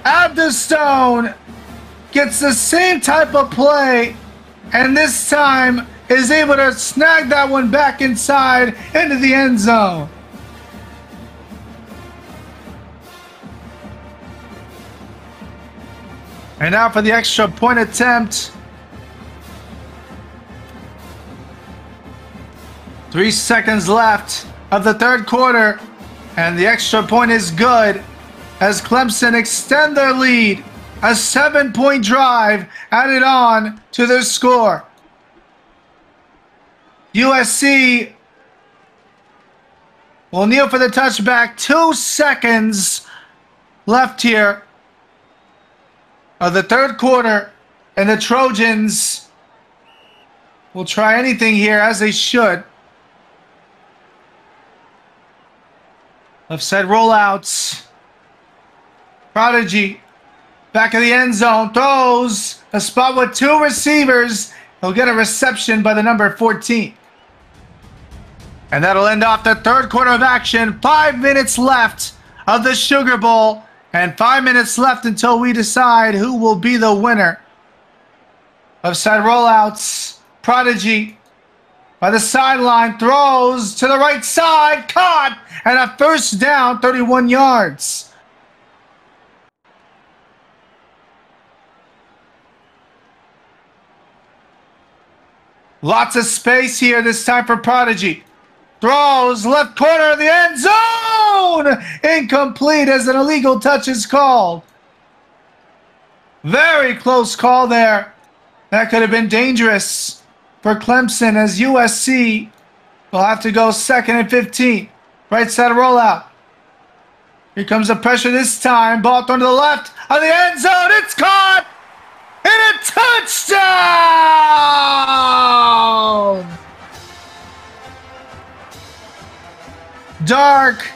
Abdestone gets the same type of play, and this time is able to snag that one back inside into the end zone. And now for the extra point attempt. Three seconds left of the third quarter. And the extra point is good as Clemson extend their lead. A seven point drive added on to their score. USC will kneel for the touchback. Two seconds left here of the third quarter, and the Trojans will try anything here as they should. Left side rollouts. Prodigy back of the end zone throws a spot with two receivers. He'll get a reception by the number 14. And that'll end off the third quarter of action. Five minutes left of the Sugar Bowl. And five minutes left until we decide who will be the winner. of side rollouts. Prodigy by the sideline throws to the right side. Caught. And a first down, 31 yards. Lots of space here this time for Prodigy. Throws left corner of the end zone. Incomplete as an illegal touch is called. Very close call there. That could have been dangerous for Clemson as USC will have to go second and 15. Right side rollout. Here comes the pressure this time. Ball thrown to the left of the end zone. It's caught. And a touchdown! Dark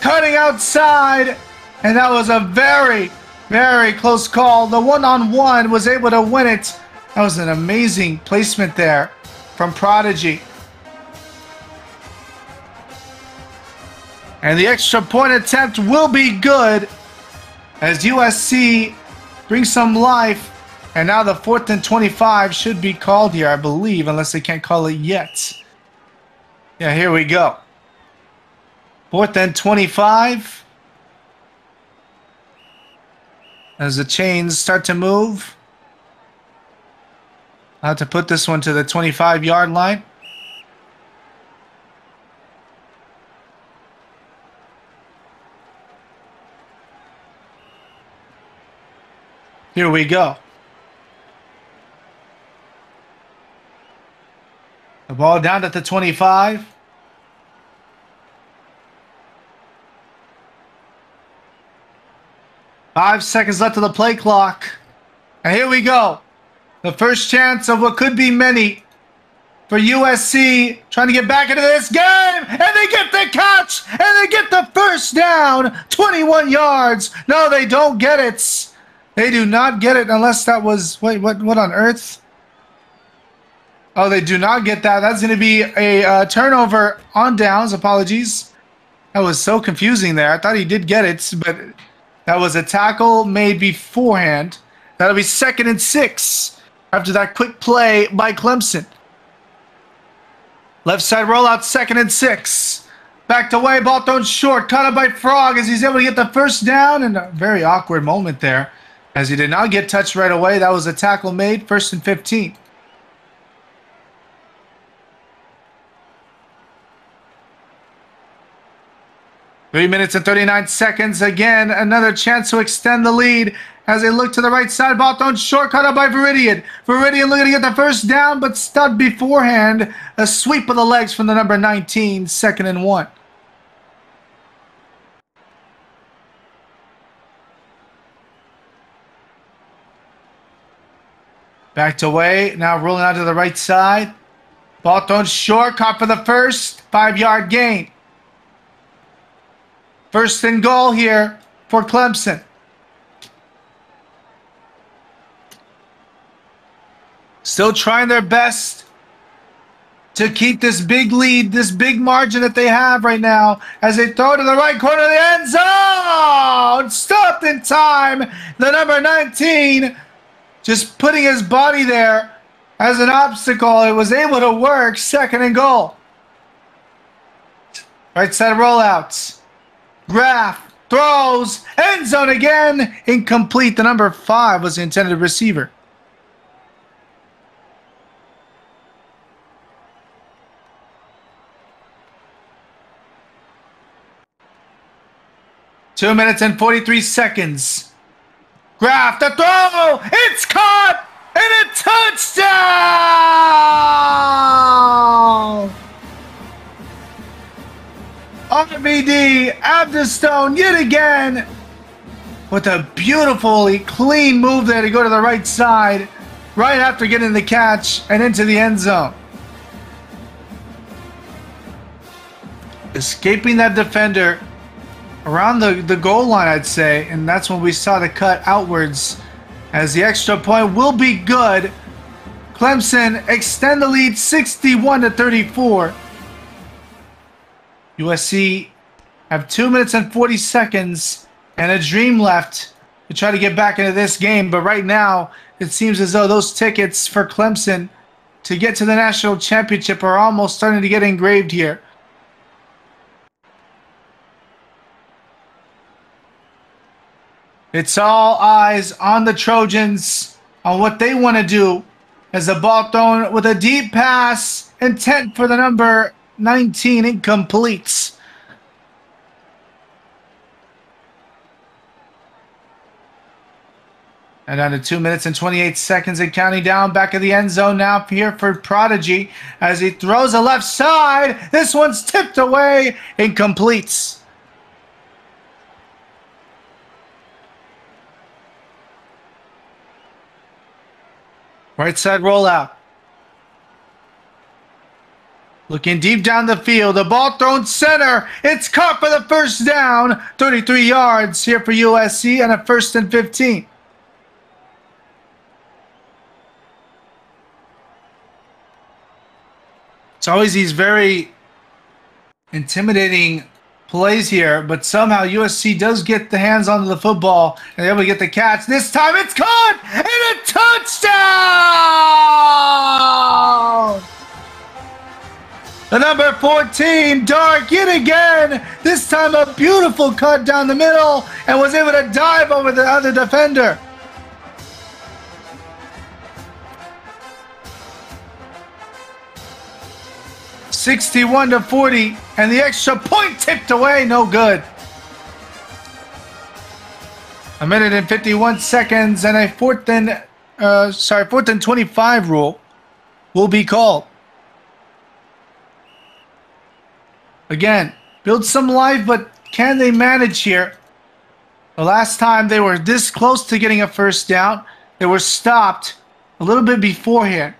cutting outside, and that was a very, Very close call. The one on one was able to win it. That was an amazing placement there from Prodigy. And the extra point attempt will be good as USC brings some life. And now the fourth and 25 should be called here, I believe, unless they can't call it yet. Yeah, here we go. Fourth and 25. As the chains start to move. I have to put this one to the 25 yard line. Here we go. The ball down at the 25. Five seconds left of the play clock. And here we go. The first chance of what could be many for USC trying to get back into this game. And they get the catch. And they get the first down. 21 yards. No, they don't get it. They do not get it unless that was. Wait, what, what on earth? Oh, they do not get that. That's going to be a uh, turnover on downs. Apologies. That was so confusing there. I thought he did get it, but that was a tackle made beforehand. That'll be second and six after that quick play by Clemson. Left side rollout, second and six. Back to way, ball thrown short. Caught up by Frog as he's able to get the first down. And a very awkward moment there as he did not get touched right away. That was a tackle made, first and 15. Three minutes and 39 seconds. Again, another chance to extend the lead as they look to the right side. Ball thrown short, cut up by Viridian. Viridian looking to get the first down, but stunned beforehand. A sweep of the legs from the number 19, second and one. Backed away, Now rolling out to the right side. Ball thrown short. Caught for the first. Five yard gain. First and goal here for Clemson. Still trying their best to keep this big lead, this big margin that they have right now as they throw to the right corner of the end zone. Stopped in time. The number 19 just putting his body there as an obstacle. It was able to work. Second and goal. Right side rollouts. Graf throws. End zone again. Incomplete. The number five was the intended receiver. Two minutes and 43 seconds. Graf, the throw! It's caught! And a touchdown! RVD, Abdestone, yet again, with a beautifully clean move there to go to the right side, right after getting the catch and into the end zone. Escaping that defender around the, the goal line, I'd say, and that's when we saw the cut outwards as the extra point will be good. Clemson extend the lead 61 to 34. USC have 2 minutes and 40 seconds and a dream left to try to get back into this game, but right now it seems as though those tickets for Clemson to get to the national championship are almost starting to get engraved here. It's all eyes on the Trojans on what they want to do as the ball thrown with a deep pass intent for the number 19 incompletes. And down to two minutes and 28 seconds and counting down back of the end zone now here for Prodigy as he throws a left side. This one's tipped away, incomplete. Right side rollout. Looking deep down the field, the ball thrown center. It's caught for the first down. 33 yards here for USC and a first and 15. It's always these very intimidating plays here, but somehow USC does get the hands onto the football and they're able to get the catch. This time it's caught and a touchdown! The number 14, Dark, yet again. This time a beautiful cut down the middle and was able to dive over the other defender. Sixty-one to forty, and the extra point tipped away, no good. A minute and fifty-one seconds, and a fourth and uh, sorry, fourth and twenty-five rule will be called. Again, build some life, but can they manage here? The last time they were this close to getting a first down, they were stopped a little bit beforehand.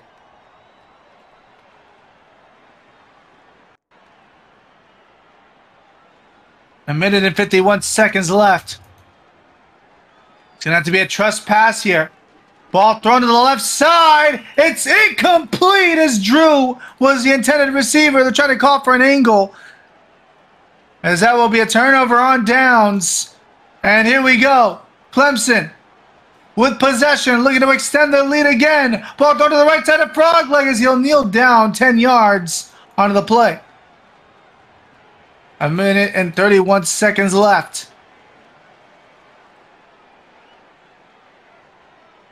A minute and 51 seconds left. It's going to have to be a trust pass here. Ball thrown to the left side. It's incomplete as Drew was the intended receiver. They're trying to call for an angle. As that will be a turnover on downs. And here we go. Clemson with possession, looking to extend the lead again. Ball thrown to the right side of Frog Leg as he'll kneel down 10 yards onto the play. A minute and 31 seconds left.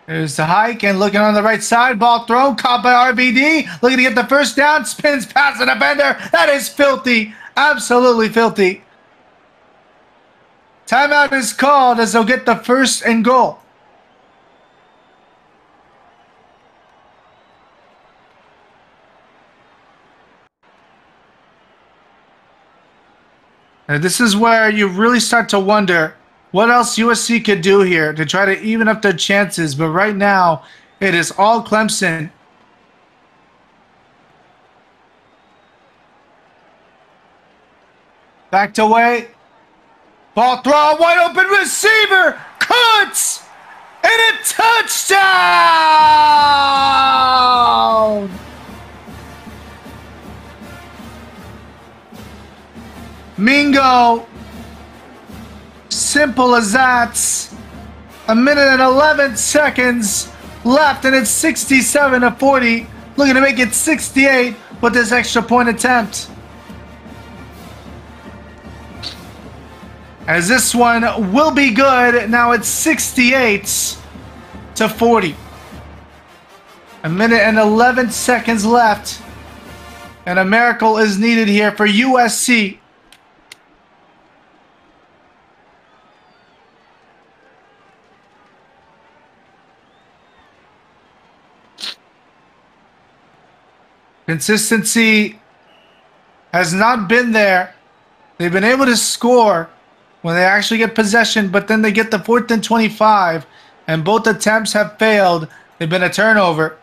There's the hike and looking on the right side. Ball thrown, caught by RBD. Looking to get the first down. Spins past the defender. That is filthy. Absolutely filthy. Timeout is called as they'll get the first and goal. And this is where you really start to wonder what else USC could do here to try to even up their chances. But right now, it is all Clemson. Backed away. Ball throw, wide open receiver. Cuts! And a touchdown! Mingo. Simple as that. A minute and 11 seconds left, and it's 67 to 40. Looking to make it 68 with this extra point attempt. As this one will be good. Now it's 68 to 40. A minute and 11 seconds left. And a miracle is needed here for USC Consistency has not been there. They've been able to score when they actually get possession, but then they get the fourth and 25, and both attempts have failed. They've been a turnover.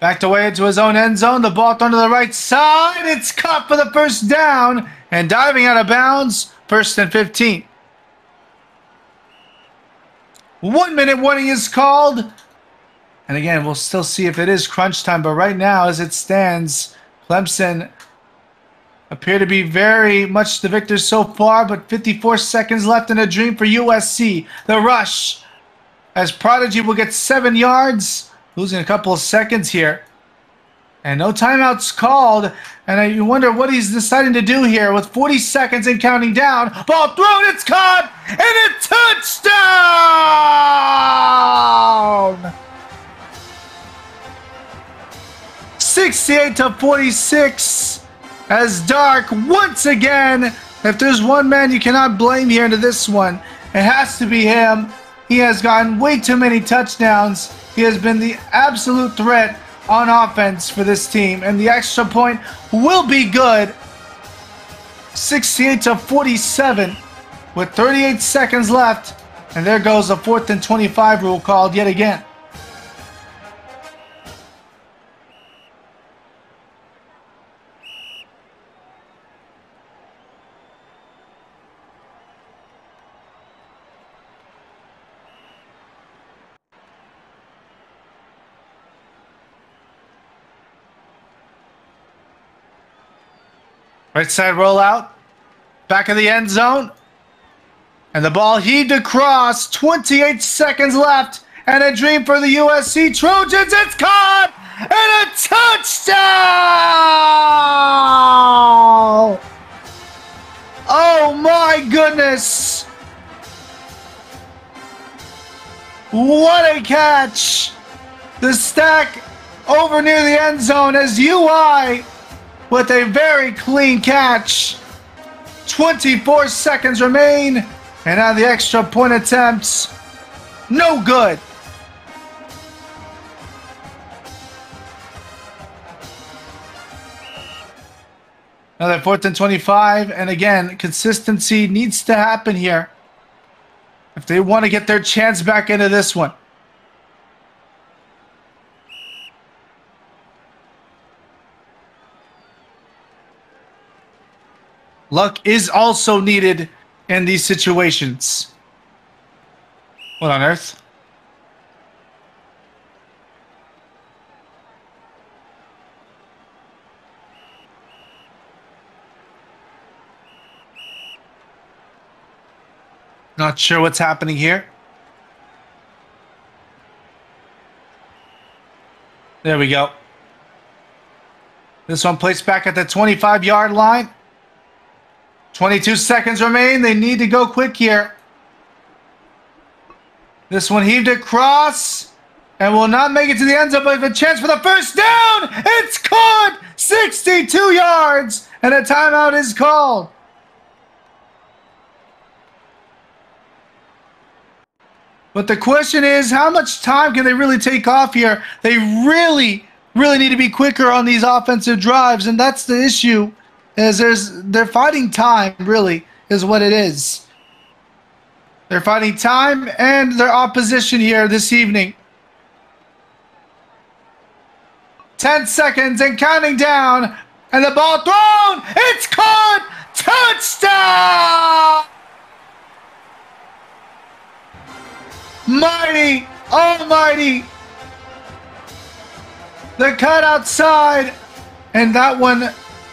Backed away into his own end zone. The ball thrown to the right side. It's caught for the first down and diving out of bounds. First and 15. One minute warning is called. And again, we'll still see if it is crunch time. But right now, as it stands, Clemson appear to be very much the victors so far. But 54 seconds left in a dream for USC. The rush as Prodigy will get seven yards, losing a couple of seconds here. And no timeouts called. And you wonder what he's deciding to do here with 40 seconds and counting down. Ball thrown, it's caught, and a touchdown! 68 to 46 as Dark once again. If there's one man you cannot blame here into this one, it has to be him. He has gotten way too many touchdowns. He has been the absolute threat on offense for this team, and the extra point will be good. 68 to 47 with 38 seconds left, and there goes a fourth and 25 rule called yet again. Right side rollout. Back of the end zone. And the ball heaved across. 28 seconds left. And a dream for the USC Trojans. It's caught! And a touchdown! Oh my goodness! What a catch! The stack over near the end zone as UI with a very clean catch. 24 seconds remain, and now the extra point attempts. No good. Another fourth and 25. And again, consistency needs to happen here if they want to get their chance back into this one. Luck is also needed in these situations. What on earth? Not sure what's happening here. There we go. This one placed back at the 25 yard line. 22 seconds remain. They need to go quick here. This one heaved across and will not make it to the end zone, but a chance for the first down. It's caught 62 yards, and a timeout is called. But the question is, how much time can they really take off here? They really, really need to be quicker on these offensive drives, and that's the issue is there's they're fighting time really is what it is. They're fighting time and their opposition here this evening. 10 seconds and counting down and the ball thrown. It's caught. Touchdown! Mighty, almighty. The cut outside and that one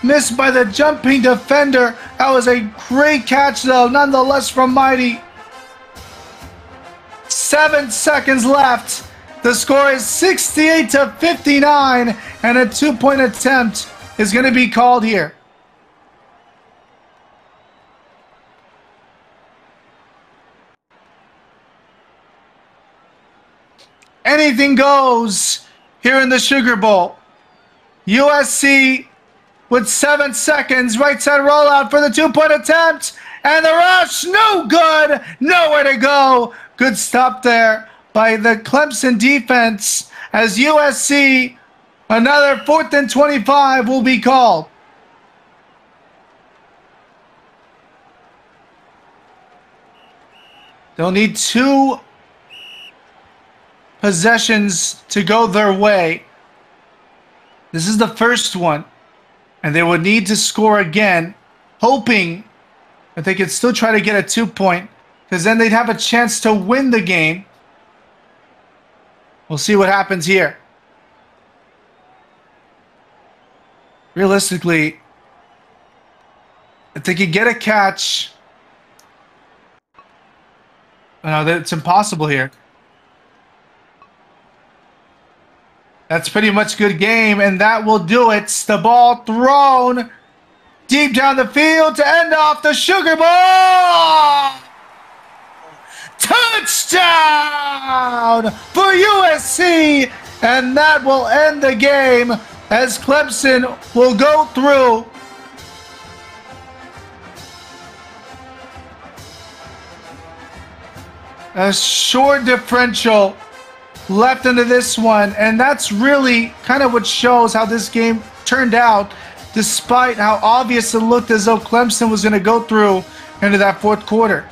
Missed by the jumping defender. That was a great catch, though, nonetheless, from Mighty. Seven seconds left. The score is 68 to 59, and a two point attempt is going to be called here. Anything goes here in the Sugar Bowl. USC with seven seconds. Right side rollout for the two point attempt. And the rush, no good. Nowhere to go. Good stop there by the Clemson defense as USC, another fourth and 25 will be called. They'll need two possessions to go their way. This is the first one and they would need to score again, hoping that they could still try to get a two point, because then they'd have a chance to win the game. We'll see what happens here. Realistically, if they could get a catch, no, it's impossible here. That's pretty much good game, and that will do it. The ball thrown deep down the field to end off the Sugar Bowl. Touchdown for USC, and that will end the game as Clemson will go through. A short differential left into this one. And that's really kind of what shows how this game turned out, despite how obvious it looked as though Clemson was going to go through into that fourth quarter.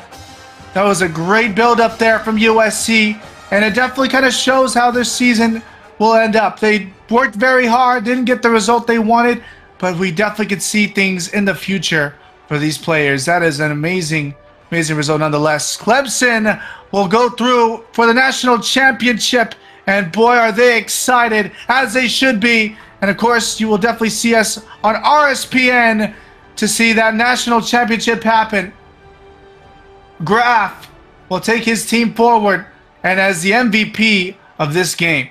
That was a great build up there from USC, and it definitely kind of shows how this season will end up. They worked very hard, didn't get the result they wanted, but we definitely could see things in the future for these players. That is an amazing, amazing result nonetheless. Clemson will go through for the national championship. And boy, are they excited, as they should be. And of course, you will definitely see us on RSPN to see that national championship happen. Graf will take his team forward and as the MVP of this game.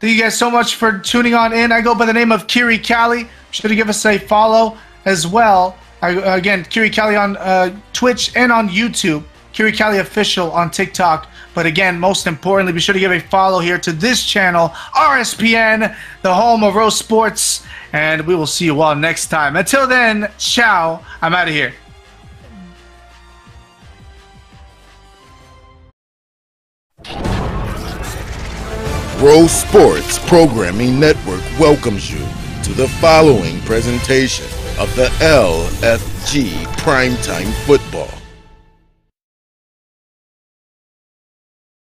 Thank you guys so much for tuning on in. I go by the name of Kiri Cali. Should give us a follow as well. I, again, Kiri Cali on uh, Twitch and on YouTube. Kiri Cali official on TikTok. But again, most importantly, be sure to give a follow here to this channel, RSPN, the home of Rose Sports. And we will see you all next time. Until then, ciao. I'm out of here. Rose Sports Programming Network welcomes you to the following presentation of the LFG Primetime Football.